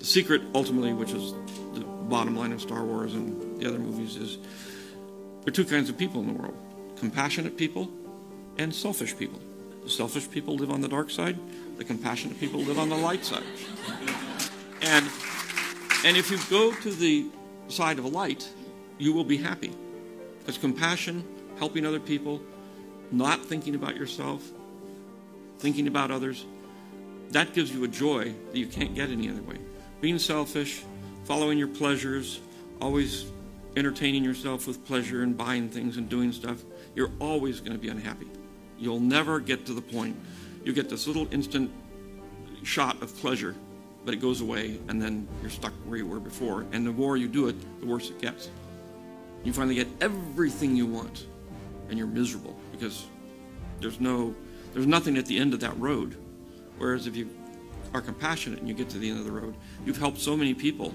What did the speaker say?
The secret, ultimately, which is the bottom line of Star Wars and the other movies, is there are two kinds of people in the world compassionate people and selfish people. The selfish people live on the dark side, the compassionate people live on the light side. And, and if you go to the side of light, you will be happy. Because compassion, helping other people, not thinking about yourself, thinking about others, that gives you a joy that you can't get any other way. Being selfish, following your pleasures, always entertaining yourself with pleasure and buying things and doing stuff, you're always going to be unhappy. You'll never get to the point. You get this little instant shot of pleasure, but it goes away, and then you're stuck where you were before. And the more you do it, the worse it gets. You finally get everything you want, and you're miserable because there's no, there's nothing at the end of that road. Whereas if you are compassionate and you get to the end of the road, you've helped so many people